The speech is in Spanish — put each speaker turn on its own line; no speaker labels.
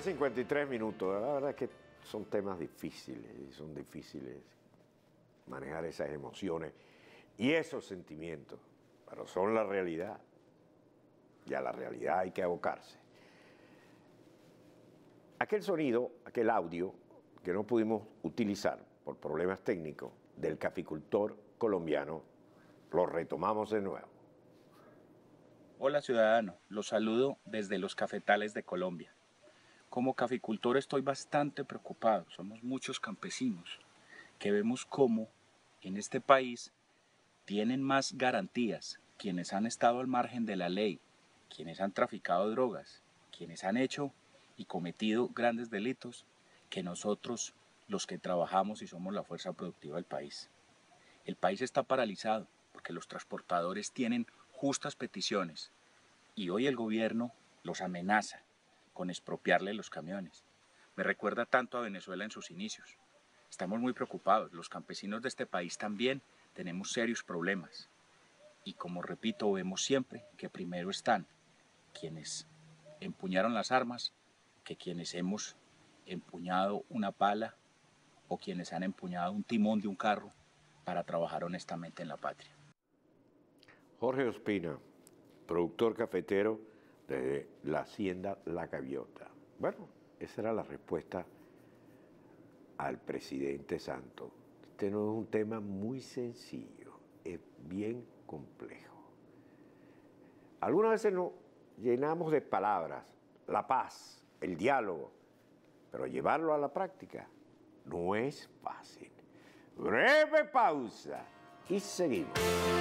9.53 minutos. La verdad es que son temas difíciles son difíciles manejar esas emociones y esos sentimientos, pero son la realidad. Y a la realidad hay que abocarse. Aquel sonido, aquel audio que no pudimos utilizar por problemas técnicos del caficultor colombiano, lo retomamos de nuevo.
Hola ciudadano, los saludo desde los cafetales de Colombia. Como caficultor estoy bastante preocupado, somos muchos campesinos que vemos cómo en este país tienen más garantías quienes han estado al margen de la ley, quienes han traficado drogas, quienes han hecho y cometido grandes delitos, que nosotros los que trabajamos y somos la fuerza productiva del país. El país está paralizado porque los transportadores tienen justas peticiones y hoy el gobierno los amenaza con expropiarle los camiones. Me recuerda tanto a Venezuela en sus inicios. Estamos muy preocupados. Los campesinos de este país también tenemos serios problemas. Y como repito, vemos siempre que primero están quienes empuñaron las armas que quienes hemos empuñado una pala o quienes han empuñado un timón de un carro para trabajar honestamente en la patria.
Jorge Ospina, productor cafetero de la hacienda La Gaviota. Bueno, esa era la respuesta al presidente Santo. Este no es un tema muy sencillo, es bien complejo. Algunas veces nos llenamos de palabras, la paz, el diálogo, pero llevarlo a la práctica no es fácil. Breve pausa y seguimos.